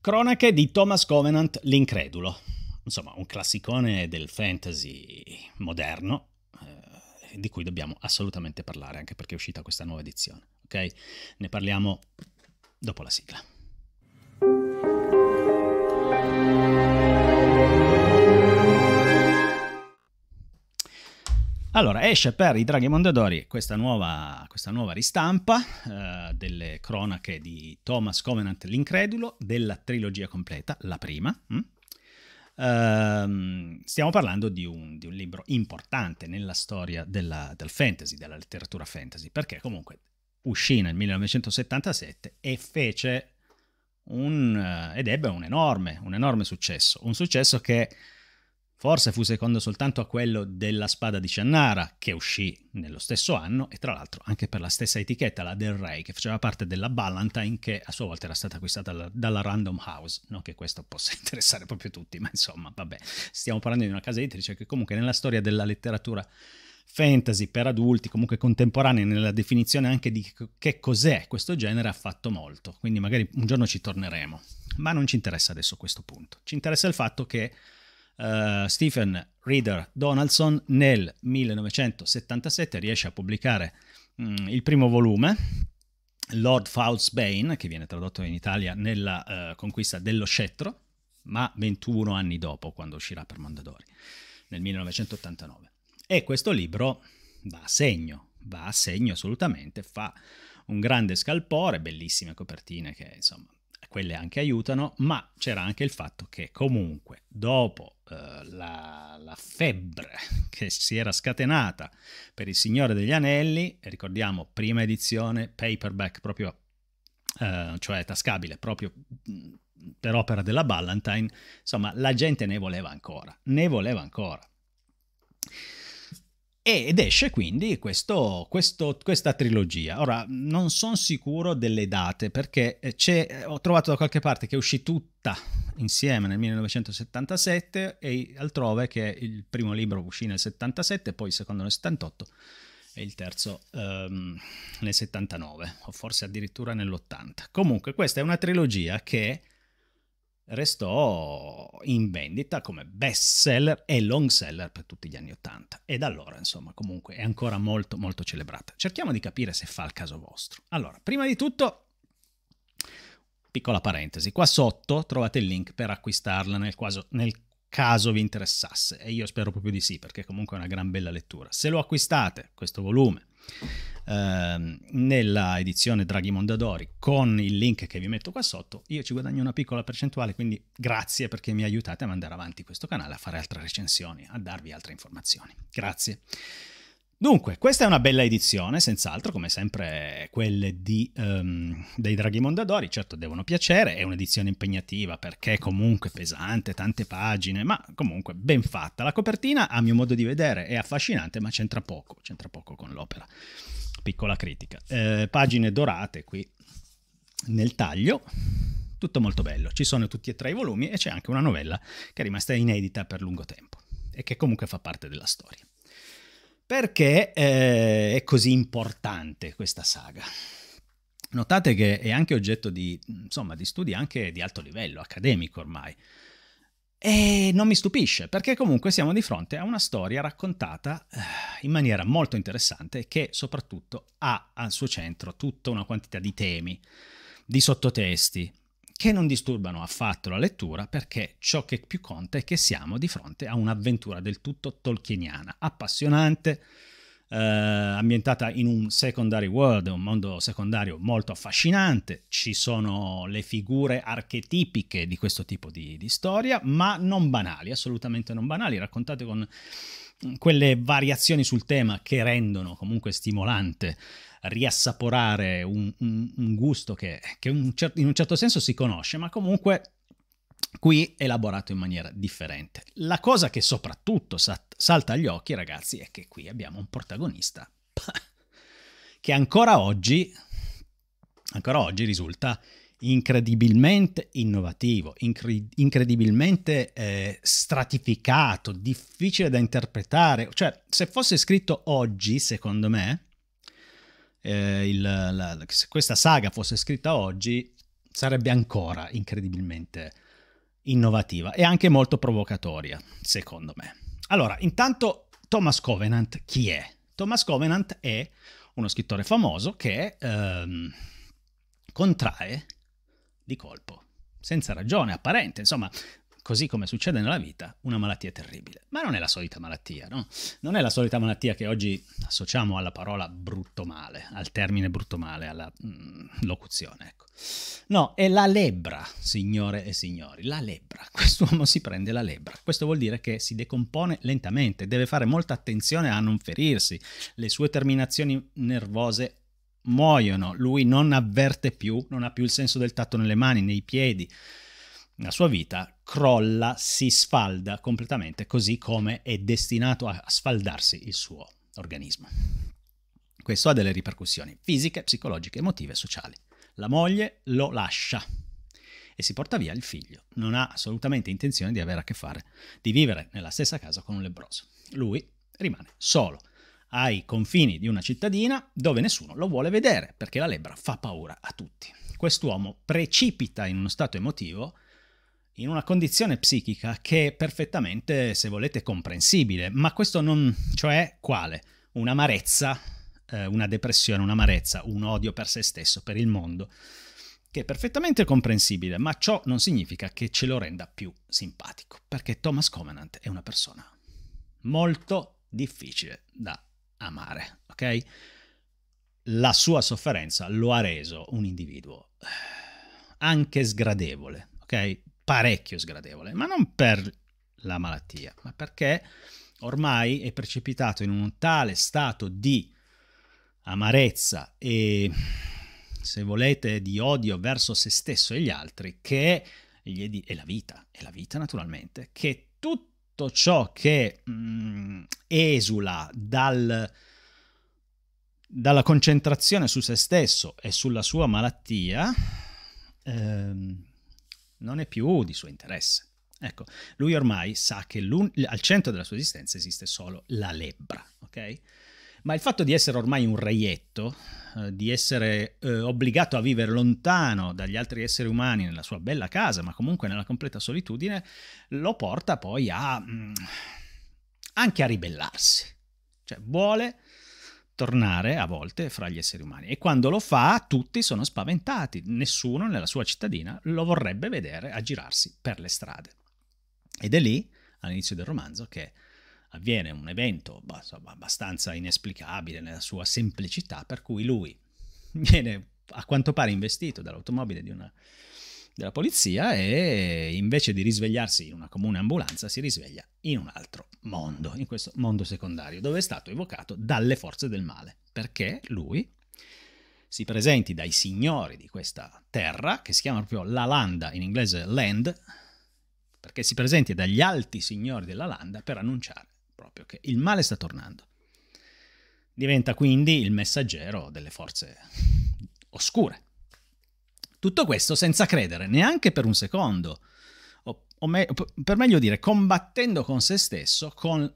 Cronache di Thomas Covenant l'incredulo. Insomma, un classicone del fantasy moderno eh, di cui dobbiamo assolutamente parlare, anche perché è uscita questa nuova edizione. Ok? Ne parliamo dopo la sigla. Allora, esce per i Draghi Mondadori questa nuova, questa nuova ristampa eh, delle cronache di Thomas Covenant l'Incredulo, della trilogia completa, la prima. Hm? Uh, stiamo parlando di un, di un, libro importante nella storia della, del fantasy, della letteratura fantasy, perché comunque uscì nel 1977 e fece un, uh, ed ebbe un enorme, un enorme successo, un successo che Forse fu secondo soltanto a quello della spada di Shannara, che uscì nello stesso anno, e tra l'altro anche per la stessa etichetta, la Del Rey, che faceva parte della Ballantine, che a sua volta era stata acquistata dalla, Random House. Non che questo possa interessare proprio tutti, ma insomma, vabbè, stiamo parlando di una casa editrice che comunque nella storia della letteratura fantasy per adulti, comunque contemporanea nella definizione anche di che cos'è questo genere, ha fatto molto. Quindi magari un giorno ci torneremo. Ma non ci interessa adesso questo punto. Ci interessa il fatto che uh, Stephen Reader Donaldson nel 1977 riesce a pubblicare um, il primo volume, Lord Fowl's Bane, che viene tradotto in Italia nella uh, conquista dello scettro, ma 21 anni dopo, quando uscirà per Mondadori, nel 1989. E questo libro va a segno, va a segno assolutamente, fa un grande scalpore, bellissime copertine che insomma quelle anche aiutano, ma c'era anche il fatto che comunque dopo eh, la, la, febbre che si era scatenata per il Signore degli Anelli, ricordiamo prima edizione, paperback proprio, eh, cioè tascabile proprio mm, per opera della Ballantine, insomma la gente ne voleva ancora, ne voleva ancora. Ed esce quindi questo, questo, questa trilogia. Ora, non sono sicuro delle date perché ho trovato da qualche parte che uscì tutta insieme nel 1977 e altrove che il primo libro uscì nel 77, poi il secondo nel 78 e il terzo um, nel 79 o forse addirittura nell'80. Comunque questa è una trilogia che restò in vendita come best seller e long seller per tutti gli anni Ottanta e da allora insomma comunque è ancora molto molto celebrata. Cerchiamo di capire se fa il caso vostro. Allora, prima di tutto piccola parentesi, qua sotto trovate il link per acquistarla nel caso, nel caso vi interessasse e io spero proprio di sì perché comunque è una gran bella lettura. Se lo acquistate questo volume Ehm, nella edizione Draghi Mondadori con il link che vi metto qua sotto, io ci guadagno una piccola percentuale, quindi grazie perché mi aiutate a mandare avanti questo canale, a fare altre recensioni, a darvi altre informazioni. Grazie. Dunque, questa è una bella edizione, senz'altro, come sempre quelle di, um, dei Draghi Mondadori, certo devono piacere, è un'edizione impegnativa perché comunque pesante, tante pagine, ma comunque ben fatta. La copertina, a mio modo di vedere, è affascinante, ma c'entra poco, c'entra poco con l'opera piccola critica. Eh, pagine dorate qui nel taglio, tutto molto bello. Ci sono tutti e tre i volumi e c'è anche una novella che è rimasta inedita per lungo tempo e che comunque fa parte della storia. Perché eh, è così importante questa saga? Notate che è anche oggetto di, insomma, di studi anche di alto livello, accademico ormai. E non mi stupisce, perché comunque siamo di fronte a una storia raccontata eh, in maniera molto interessante che soprattutto ha al suo centro tutta una quantità di temi, di sottotesti, che non disturbano affatto la lettura perché ciò che più conta è che siamo di fronte a un'avventura del tutto tolkieniana, appassionante, eh, ambientata in un secondary world, un mondo secondario molto affascinante. Ci sono le figure archetipiche di questo tipo di, di storia, ma non banali, assolutamente non banali, raccontate con quelle variazioni sul tema che rendono comunque stimolante riassaporare un, un, un gusto che, che un cer- in un certo senso si conosce, ma comunque qui elaborato in maniera differente. La cosa che soprattutto salta agli occhi, ragazzi, è che qui abbiamo un protagonista che ancora oggi, ancora oggi risulta incredibilmente innovativo, incre- incredibilmente eh, stratificato, difficile da interpretare. Cioè, se fosse scritto oggi, secondo me, eh, il, la, se questa saga fosse scritta oggi, sarebbe ancora incredibilmente innovativa e anche molto provocatoria, secondo me. Allora, intanto Thomas Covenant chi è? Thomas Covenant è uno scrittore famoso che ehm, contrae di colpo, senza ragione apparente, insomma, così come succede nella vita, una malattia terribile. Ma non è la solita malattia, no? Non è la solita malattia che oggi associamo alla parola brutto male, al termine brutto male, alla mm, locuzione, ecco. No, è la lebbra, signore e signori, la lebbra. Quest'uomo si prende la lebbra. Questo vuol dire che si decompone lentamente, deve fare molta attenzione a non ferirsi. Le sue terminazioni nervose muoiono, lui non avverte più, non ha più il senso del tatto nelle mani, nei piedi la sua vita crolla, si sfalda completamente, così come è destinato a sfaldarsi il suo organismo. Questo ha delle ripercussioni fisiche, psicologiche, emotive e sociali. La moglie lo lascia e si porta via il figlio. Non ha assolutamente intenzione di avere a che fare, di vivere nella stessa casa con un lebroso. Lui rimane solo ai confini di una cittadina dove nessuno lo vuole vedere perché la lebbra fa paura a tutti. Quest'uomo precipita in uno stato emotivo in una condizione psichica che è perfettamente, se volete, comprensibile, ma questo non, cioè quale? Un'amarezza, eh, una depressione, un'amarezza, un odio per se stesso, per il mondo, che è perfettamente comprensibile, ma ciò non significa che ce lo renda più simpatico, perché Thomas Covenant è una persona molto difficile da amare, ok? La sua sofferenza lo ha reso un individuo eh, anche sgradevole, ok? Parecchio sgradevole, ma non per la malattia, ma perché ormai è precipitato in un tale stato di amarezza e, se volete, di odio verso se stesso e gli altri, che gli è la vita, è la vita naturalmente, che tutto ciò che mm, esula dal, dalla concentrazione su se stesso e sulla sua malattia, ehm, non è più di suo interesse. Ecco, lui ormai sa che al centro della sua esistenza esiste solo la lebbra, ok? Ma il fatto di essere ormai un reietto, eh, di essere eh, obbligato a vivere lontano dagli altri esseri umani nella sua bella casa, ma comunque nella completa solitudine, lo porta poi a mh, mm, anche a ribellarsi. Cioè vuole tornare a volte fra gli esseri umani e quando lo fa tutti sono spaventati, nessuno nella sua cittadina lo vorrebbe vedere aggirarsi per le strade. Ed è lì, all'inizio del romanzo, che avviene un evento abbastanza inesplicabile nella sua semplicità, per cui lui viene a quanto pare investito dall'automobile di una della polizia e invece di risvegliarsi in una comune ambulanza si risveglia in un altro mondo, in questo mondo secondario, dove è stato evocato dalle forze del male, perché lui si presenti dai signori di questa terra, che si chiama proprio la Landa, in inglese land, perché si presenti dagli alti signori della Landa per annunciare proprio che il male sta tornando. Diventa quindi il messaggero delle forze oscure tutto questo senza credere neanche per un secondo, o, o me, per meglio dire, combattendo con se stesso, con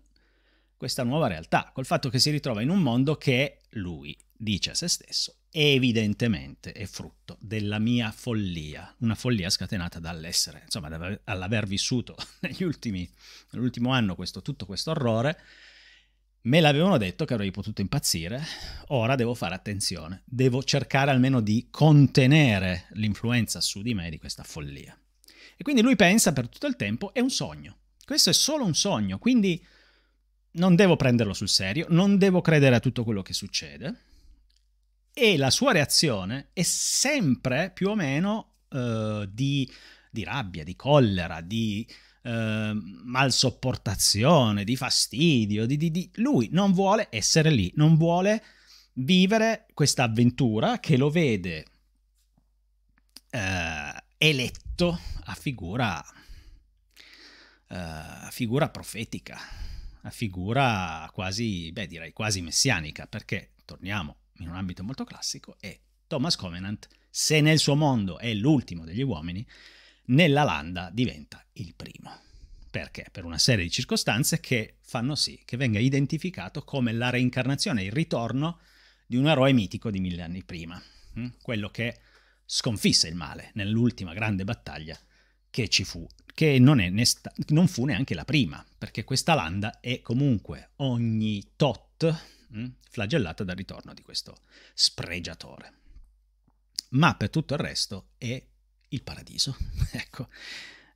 questa nuova realtà, col fatto che si ritrova in un mondo che lui dice a se stesso evidentemente è frutto della mia follia, una follia scatenata dall'essere, insomma, dall'aver vissuto negli ultimi, nell'ultimo anno questo, tutto questo orrore Me l'avevano detto che avrei potuto impazzire, ora devo fare attenzione, devo cercare almeno di contenere l'influenza su di me di questa follia. E quindi lui pensa per tutto il tempo è un sogno. Questo è solo un sogno, quindi non devo prenderlo sul serio, non devo credere a tutto quello che succede. E la sua reazione è sempre più o meno uh, di, di rabbia, di collera, di eh, malsopportazione, di fastidio, di, di, di... lui non vuole essere lì, non vuole vivere questa avventura che lo vede eh, eletto a figura, eh, a figura profetica, a figura quasi, beh direi quasi messianica, perché torniamo in un ambito molto classico e Thomas Covenant, se nel suo mondo è l'ultimo degli uomini, nella landa diventa il primo. Perché? Per una serie di circostanze che fanno sì che venga identificato come la reincarnazione, il ritorno di un eroe mitico di mille anni prima. Mm? Quello che sconfisse il male nell'ultima grande battaglia che ci fu, che non, è, non fu neanche la prima, perché questa landa è comunque ogni tot hm, flagellata dal ritorno di questo spregiatore. Ma per tutto il resto è il paradiso. ecco,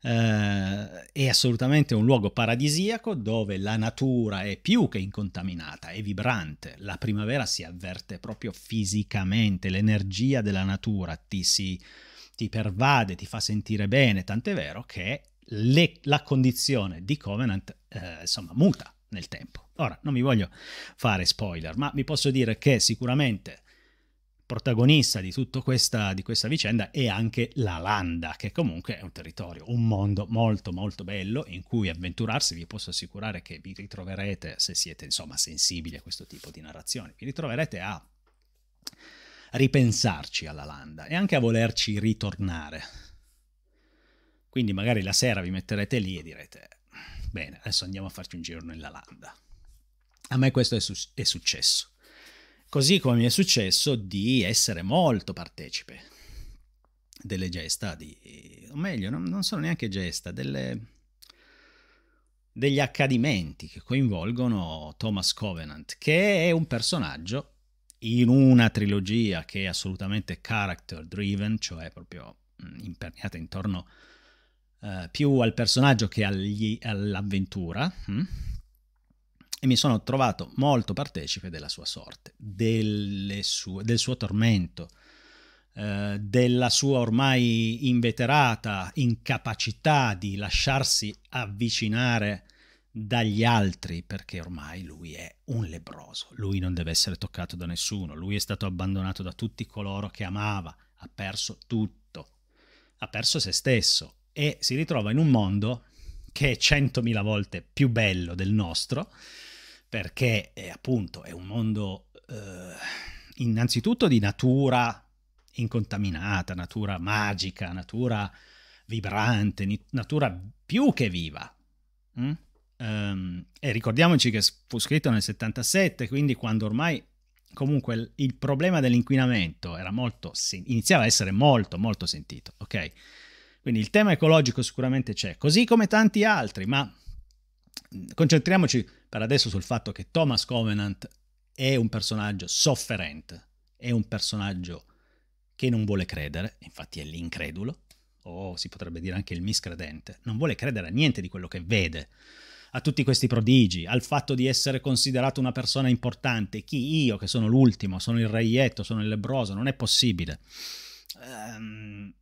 eh, è assolutamente un luogo paradisiaco dove la natura è più che incontaminata, è vibrante. La primavera si avverte proprio fisicamente, l'energia della natura ti, si, ti pervade, ti fa sentire bene, tant'è vero che le, la condizione di Covenant eh, insomma muta nel tempo. Ora, non mi voglio fare spoiler, ma vi posso dire che sicuramente protagonista di tutta questa, di questa vicenda è anche la Landa, che comunque è un territorio, un mondo molto molto bello in cui avventurarsi, vi posso assicurare che vi ritroverete, se siete insomma sensibili a questo tipo di narrazioni, vi ritroverete a ripensarci alla Landa e anche a volerci ritornare. Quindi magari la sera vi metterete lì e direte, bene, adesso andiamo a farci un giro nella Landa. A me questo è, su- è successo. Così come mi è successo di essere molto partecipe delle gesta, di, o meglio, non, non sono neanche gesta, delle, degli accadimenti che coinvolgono Thomas Covenant, che è un personaggio in una trilogia che è assolutamente character driven, cioè proprio mm, imperniata intorno uh, più al personaggio che agli, all'avventura. Hm? E mi sono trovato molto partecipe della sua sorte, sue, del suo tormento, eh, della sua ormai inveterata incapacità di lasciarsi avvicinare dagli altri perché ormai lui è un lebroso, lui non deve essere toccato da nessuno, lui è stato abbandonato da tutti coloro che amava, ha perso tutto, ha perso se stesso e si ritrova in un mondo che è centomila volte più bello del nostro, perché è, appunto è un mondo eh, innanzitutto di natura incontaminata, natura magica, natura vibrante, natura più che viva. Mm? Um, e ricordiamoci che fu scritto nel 77, quindi quando ormai comunque il problema dell'inquinamento era molto, iniziava a essere molto molto sentito, ok? Quindi il tema ecologico sicuramente c'è, così come tanti altri, ma concentriamoci per adesso sul fatto che Thomas Covenant è un personaggio sofferente, è un personaggio che non vuole credere, infatti è l'incredulo, o si potrebbe dire anche il miscredente, non vuole credere a niente di quello che vede, a tutti questi prodigi, al fatto di essere considerato una persona importante. Chi io, che sono l'ultimo, sono il reietto, sono il lebroso, non è possibile. Um,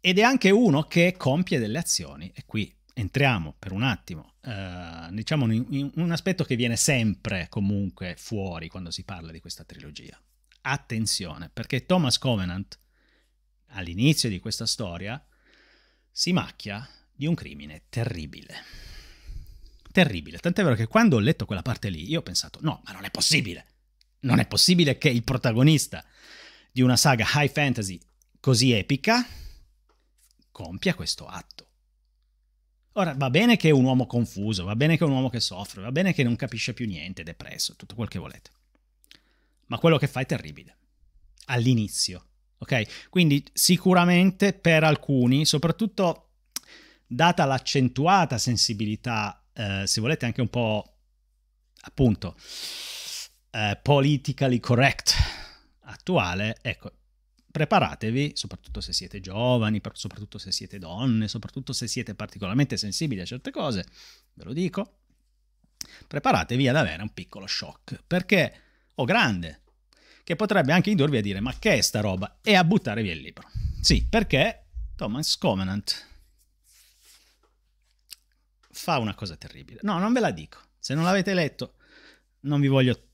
ed è anche uno che compie delle azioni, e qui entriamo per un attimo, eh, diciamo in un aspetto che viene sempre comunque fuori quando si parla di questa trilogia. Attenzione, perché Thomas Covenant all'inizio di questa storia si macchia di un crimine terribile. Terribile, tant'è vero che quando ho letto quella parte lì io ho pensato, no, ma non è possibile. Non è possibile che il protagonista di una saga high fantasy così epica compia questo atto. Ora, va bene che è un uomo confuso, va bene che è un uomo che soffre, va bene che non capisce più niente, depresso, tutto quel che volete. Ma quello che fa è terribile. All'inizio, ok? Quindi sicuramente per alcuni, soprattutto data l'accentuata sensibilità, eh, se volete anche un po', appunto, eh, politically correct attuale, ecco, preparatevi, soprattutto se siete giovani, soprattutto se siete donne, soprattutto se siete particolarmente sensibili a certe cose, ve lo dico, preparatevi ad avere un piccolo shock, perché, o grande, che potrebbe anche indurvi a dire ma che è sta roba e a buttare via il libro. Sì, perché Thomas Covenant fa una cosa terribile. No, non ve la dico. Se non l'avete letto, non vi voglio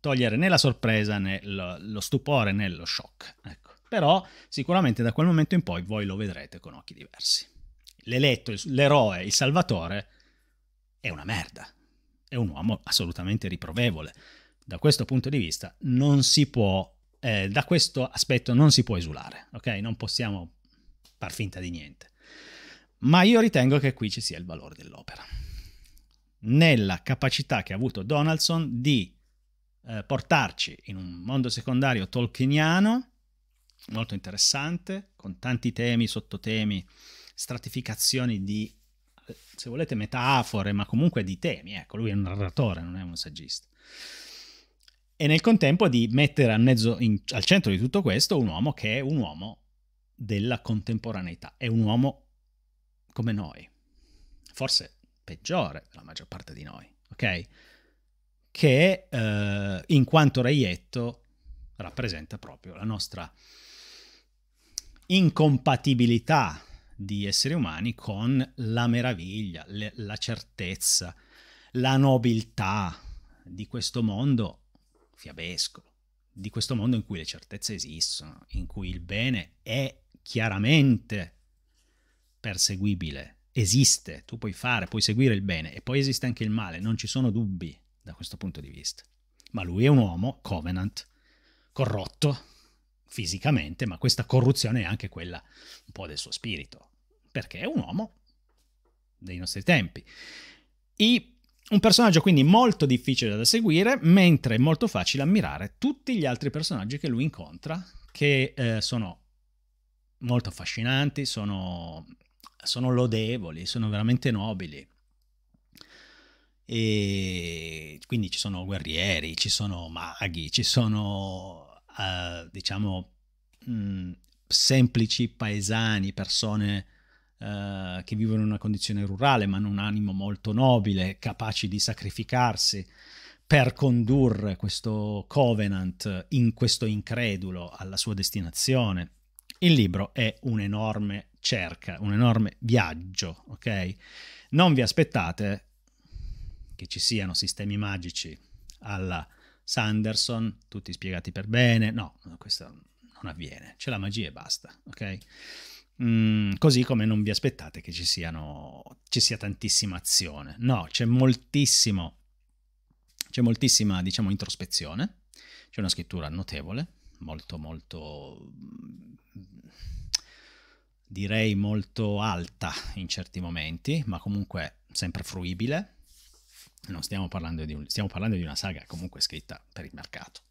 togliere né la sorpresa né lo, lo stupore né lo shock. Ecco. Però sicuramente da quel momento in poi voi lo vedrete con occhi diversi. L'eletto, l'eroe, il salvatore è una merda. È un uomo assolutamente riprovevole. Da questo punto di vista non si può, eh, da questo aspetto non si può esulare, ok? Non possiamo far finta di niente. Ma io ritengo che qui ci sia il valore dell'opera. Nella capacità che ha avuto Donaldson di eh, portarci in un mondo secondario tolkieniano molto interessante, con tanti temi, sottotemi, stratificazioni di, se volete, metafore, ma comunque di temi. Ecco, lui è un narratore, non è un saggista. E nel contempo di mettere mezzo, in, al centro di tutto questo un uomo che è un uomo della contemporaneità, è un uomo come noi, forse peggiore della maggior parte di noi, ok? Che eh, in quanto reietto rappresenta proprio la nostra incompatibilità di esseri umani con la meraviglia, le, la certezza, la nobiltà di questo mondo fiabesco, di questo mondo in cui le certezze esistono, in cui il bene è chiaramente perseguibile, esiste, tu puoi fare, puoi seguire il bene e poi esiste anche il male, non ci sono dubbi da questo punto di vista. Ma lui è un uomo, Covenant, corrotto fisicamente, ma questa corruzione è anche quella un po' del suo spirito, perché è un uomo dei nostri tempi. I, un personaggio quindi molto difficile da seguire, mentre è molto facile ammirare tutti gli altri personaggi che lui incontra, che eh, sono molto affascinanti, sono, sono lodevoli, sono veramente nobili. E quindi ci sono guerrieri, ci sono maghi, ci sono, uh, diciamo, mh, mm, semplici paesani, persone uh, che vivono in una condizione rurale ma hanno un animo molto nobile, capaci di sacrificarsi per condurre questo covenant in questo incredulo alla sua destinazione. Il libro è un'enorme cerca, un enorme viaggio, ok? Non vi aspettate che ci siano sistemi magici alla Sanderson, tutti spiegati per bene, no, questo non avviene, c'è la magia e basta, ok? Mm, così come non vi aspettate che ci, siano, ci sia tantissima azione, no, c'è moltissimo, c'è moltissima, diciamo, introspezione, c'è una scrittura notevole, molto, molto direi molto alta in certi momenti, ma comunque sempre fruibile. Non stiamo parlando di, un, stiamo parlando di una saga comunque scritta per il mercato,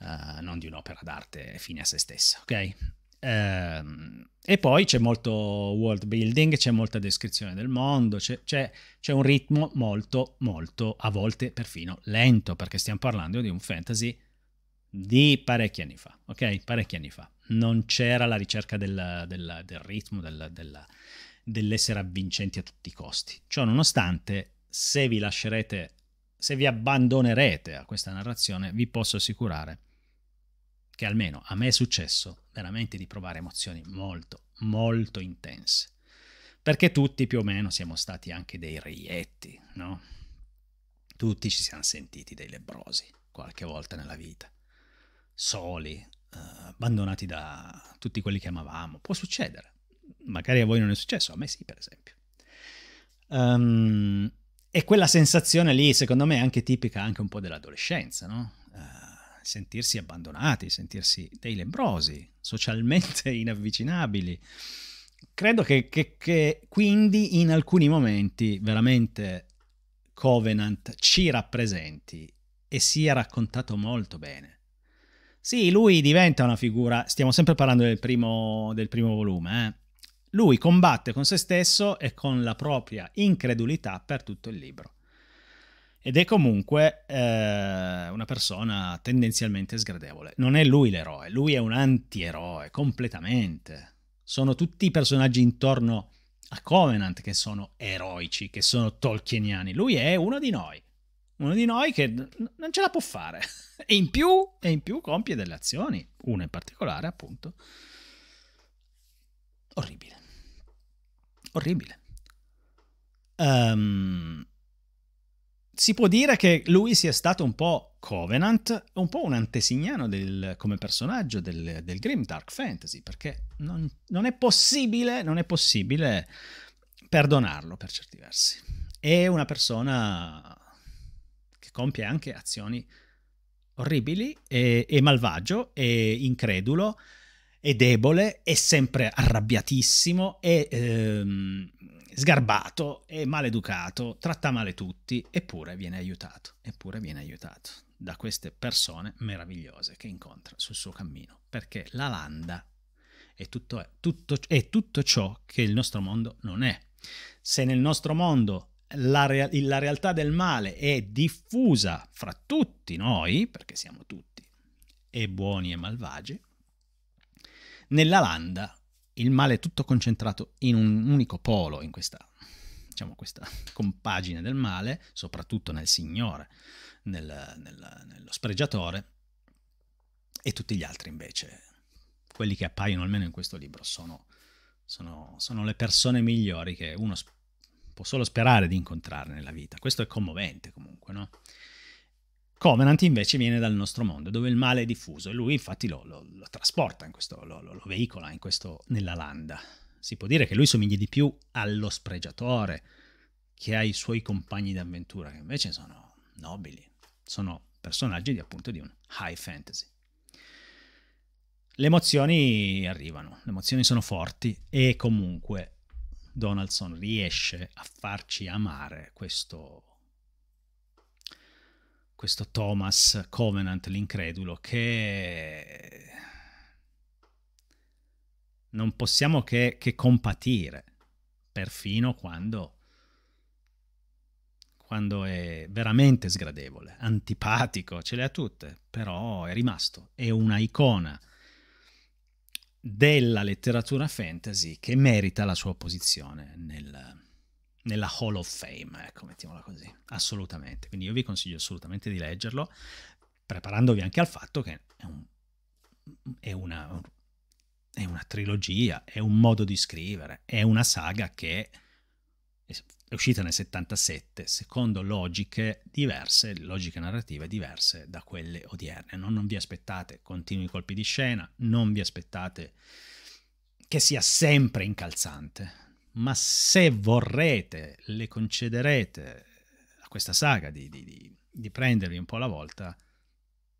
uh, non di un'opera d'arte fine a se stessa, ok? Uh, e poi c'è molto world building, c'è molta descrizione del mondo, c'è, c'è, c'è, un ritmo molto, molto, a volte perfino lento, perché stiamo parlando di un fantasy di parecchi anni fa, ok? Parecchi anni fa non c'era la ricerca del, del, del ritmo, del, dell'essere avvincenti a tutti i costi. Ciò nonostante, se vi lascerete, se vi abbandonerete a questa narrazione, vi posso assicurare che almeno a me è successo veramente di provare emozioni molto, molto intense. Perché tutti più o meno siamo stati anche dei reietti, no? Tutti ci siamo sentiti dei lebrosi qualche volta nella vita, soli, uh, abbandonati da tutti quelli che amavamo. Può succedere. Magari a voi non è successo, a me sì, per esempio. Um, e quella sensazione lì, secondo me, è anche tipica anche un po' dell'adolescenza, no? Uh, sentirsi abbandonati, sentirsi dei lebrosi, socialmente inavvicinabili. Credo che, che, che quindi in alcuni momenti veramente Covenant ci rappresenti e sia raccontato molto bene. Sì, lui diventa una figura, stiamo sempre parlando del primo, del primo volume, eh? Lui combatte con se stesso e con la propria incredulità per tutto il libro. Ed è comunque eh, una persona tendenzialmente sgradevole. Non è lui l'eroe, lui è un antieroe completamente. Sono tutti i personaggi intorno a Covenant che sono eroici, che sono tolkieniani. Lui è uno di noi uno di noi che non ce la può fare e in più, e in più compie delle azioni, una in particolare appunto, orribile. Orribile. Um, si può dire che lui sia stato un po' Covenant, un po' un antesignano del, come personaggio del, del Grim Dark Fantasy, perché non, non, è possibile, non è possibile perdonarlo per certi versi. È una persona compie anche azioni orribili e, e malvagio e incredulo e debole e sempre arrabbiatissimo e ehm, sgarbato e maleducato, tratta male tutti, eppure viene aiutato, eppure viene aiutato da queste persone meravigliose che incontra sul suo cammino, perché la landa è tutto, è, tutto, è tutto ciò che il nostro mondo non è. Se nel nostro mondo la, rea- la realtà del male è diffusa fra tutti noi, perché siamo tutti, e buoni e malvagi, nella landa il male è tutto concentrato in un unico polo, in questa, diciamo, questa compagine del male, soprattutto nel Signore, nel, nel, nello spregiatore, e tutti gli altri invece, quelli che appaiono almeno in questo libro, sono, sono, sono le persone migliori che uno può solo sperare di incontrare nella vita. Questo è commovente comunque, no? Covenant invece viene dal nostro mondo, dove il male è diffuso e lui infatti lo, lo, lo trasporta, questo, lo, lo, veicola questo, nella landa. Si può dire che lui somigli di più allo spregiatore che ai suoi compagni d'avventura, che invece sono nobili, sono personaggi di appunto di un high fantasy. Le emozioni arrivano, le emozioni sono forti e comunque Donaldson riesce a farci amare questo questo Thomas Covenant, l'incredulo, che non possiamo che, che compatire, perfino quando, quando è veramente sgradevole, antipatico, ce le ha tutte, però è rimasto, è una icona della letteratura fantasy che merita la sua posizione nel, nella Hall of Fame, ecco, mettiamola così, assolutamente. Quindi io vi consiglio assolutamente di leggerlo, preparandovi anche al fatto che è, un, è, una, è una trilogia, è un modo di scrivere, è una saga che è uscita nel 77 secondo logiche diverse, logiche narrative diverse da quelle odierne. Non, non vi aspettate continui colpi di scena, non vi aspettate che sia sempre incalzante, ma se vorrete, le concederete a questa saga di, di, di, prendervi un po' alla volta,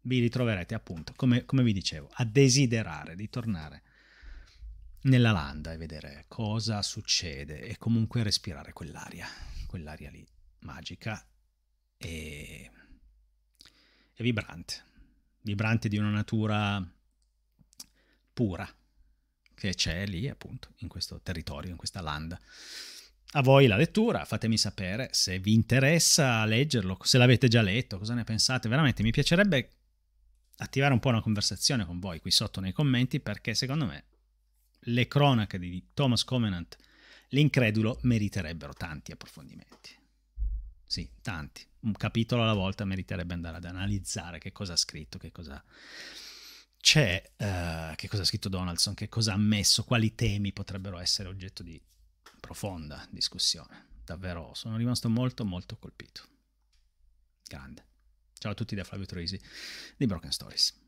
vi ritroverete appunto, come, come vi dicevo, a desiderare di tornare nella landa e vedere cosa succede e comunque respirare quell'aria, quell'aria lì magica e, e vibrante, vibrante di una natura pura, che c'è lì appunto in questo territorio, in questa landa. A voi la lettura, fatemi sapere se vi interessa leggerlo, se l'avete già letto, cosa ne pensate. Veramente mi piacerebbe attivare un po' una conversazione con voi qui sotto nei commenti perché secondo me le cronache di Thomas Covenant, l'incredulo, meriterebbero tanti approfondimenti. Sì, tanti. Un capitolo alla volta meriterebbe andare ad analizzare che cosa ha scritto, che cosa c'è, uh, che cosa ha scritto Donaldson, che cosa ha messo, quali temi potrebbero essere oggetto di profonda discussione. Davvero sono rimasto molto molto colpito. Grande. Ciao a tutti da Flavio Troisi di Broken Stories.